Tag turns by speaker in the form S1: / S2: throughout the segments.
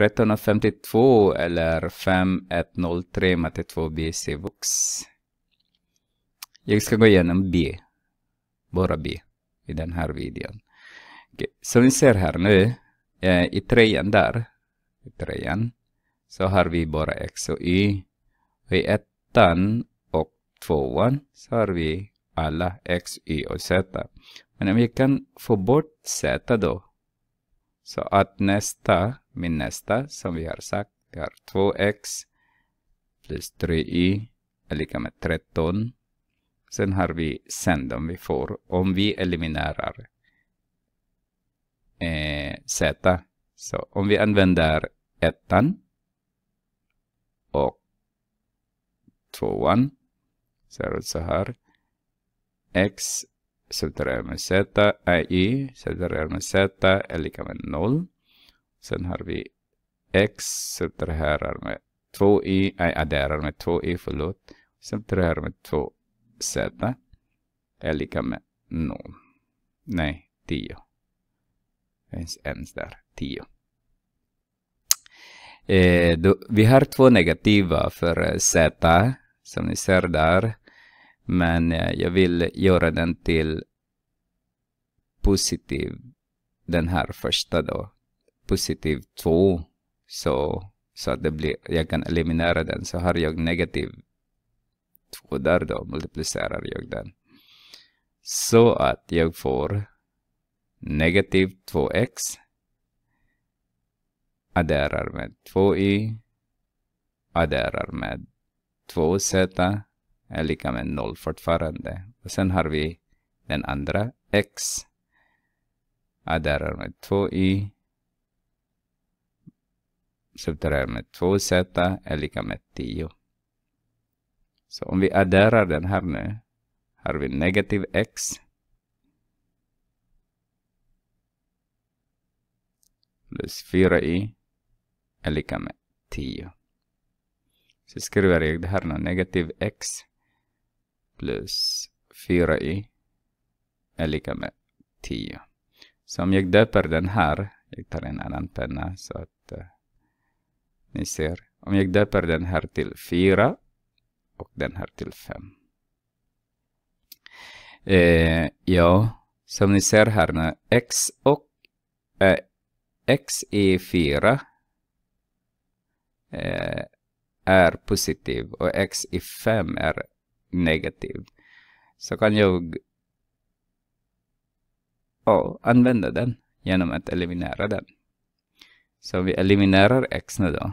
S1: 1352 eller 5103 matte 2 B Vux. Jag ska gå igenom B. Bara B i den här videon. Okay. Som ni ser här nu, eh, i trean där, i trean, så har vi bara X och Y. Och i ettan och tvåan så har vi alla X, Y och Z. Men om vi kan få bort Z då, så att nästa, min nästa, som vi har sagt, vi har 2x plus 3y är lika med 13. Sen har vi sen om vi får, om vi eliminerar eh, z. Så om vi använder ettan och tvåan så är det så här. x subtraherar med z äh, y subtraherar med z är lika med 0. Sen har vi x subtraherar med 2y, nej adderar med 2y, förlåt. Subtraherar med 2z är lika med 0. Nej, 10. Det finns ens där, 10. Eh, då, vi har två negativa för eh, z, som ni ser där. Men eh, jag vill göra den till positiv, den här första då. Positiv 2. Så, så att det blir, jag kan eliminera den. Så har jag negativ 2 där då, multiplicerar jag den. Så att jag får negativ 2x adderar med 2y adderar med 2z är lika med 0 fortfarande. Och sen har vi den andra x adderar med 2y subtraherar med 2z är lika med 10. Så om vi adderar den här nu har vi negativ x plus 4y är lika med 10. Så skriver jag det här nu, negativ x plus 4y är lika med 10. Så om jag döper den här, jag tar en annan penna så att uh, ni ser. Om jag döper den här till 4 och den här till 5. Eh, ja, som ni ser här nu, x och eh, x i 4 eh, är positiv och x i 5 är negativ. Så kan jag oh, använda den genom att eliminera den. Så vi eliminerar x nu då.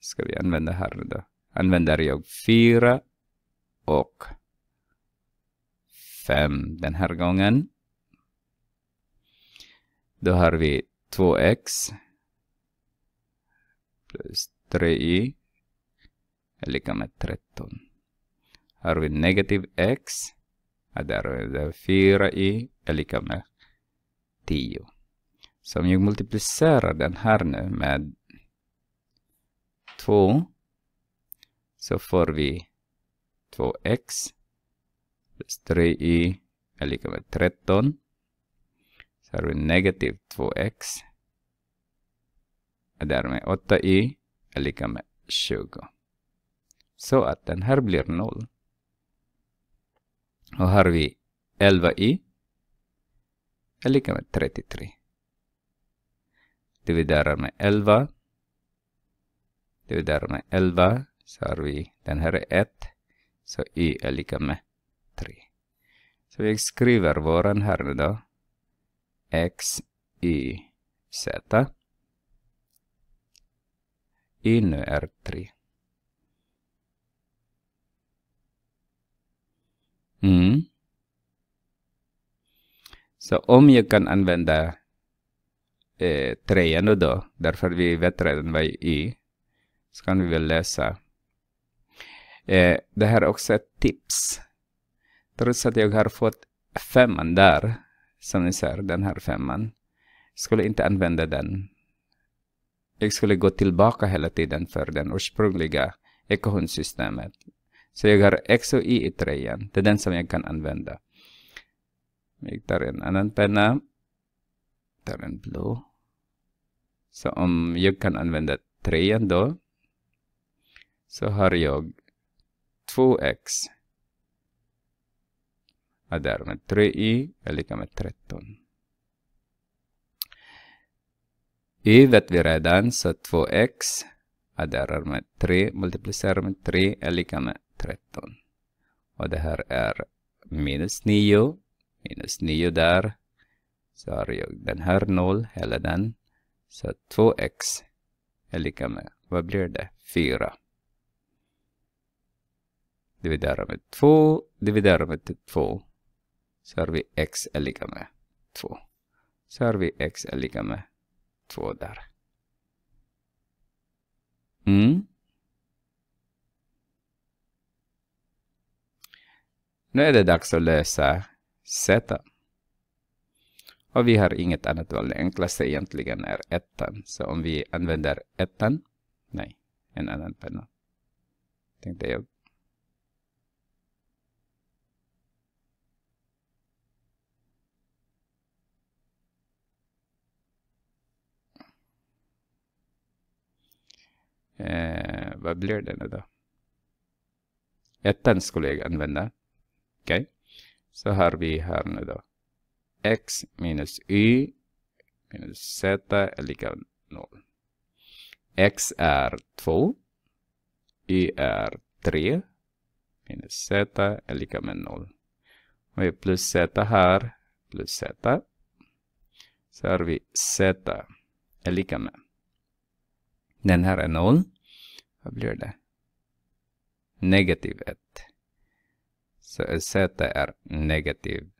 S1: Ska vi använda här nu då. Använder jag 4 och 5 den här gången. Då har vi 2x plus 3y är lika med 13. Har vi negativ x, där är det 4i är lika med 10. Så om jag multiplicerar den här nu med 2 så får vi 2x plus 3i är lika med 13. Så har vi negativ 2x. Och därmed 8i är lika med 20. Så att den här blir 0. Och har vi 11y är lika med 33. Dividerar med 11. Dividerar med 11 så har vi den här är 1. Så y är lika med 3. Så vi skriver våran här nu då. x, i z. I nu är 3. Mm. Så om jag kan använda eh, trean då, därför vi vet redan vad i, så kan vi väl läsa. Eh, det här är också ett tips. Trots att jag har fått femman där, som ni ser, den här femman, skulle inte använda den. Jag skulle gå tillbaka hela tiden för den ursprungliga ekvationssystemet. Så jag har x och y i trean. Det är den som jag kan använda. Jag tar en annan penna. Tar en blå. Så om jag kan använda trean då, så har jag 2x och därmed 3y är lika med 13. y vet vi redan, så 2x adderar med 3 multiplicerar med 3 är lika med 13. Och det här är minus 9. Minus 9 där. Så har jag den här 0, hela den. Så 2x är lika med, vad blir det? 4. Dividera med 2, dividera med 2. Så har vi x är lika med 2. Så har vi x är lika med 2 där. Mm. Nu är det dags att lösa z. Och vi har inget annat val. Det enklaste egentligen är ettan. Så om vi använder ettan, nej, en annan penna, tänkte jag. Eh, vad blir det nu då? Ettan skulle jag använda. Okej. Okay. Så har vi här nu då. x minus y minus z är lika 0. x är 2. y är 3. Minus z är lika med 0. Och vi plus z här plus z. Så har vi z är lika med. Den här är 0. Vad blir det? Negativ 1. Så z är negativ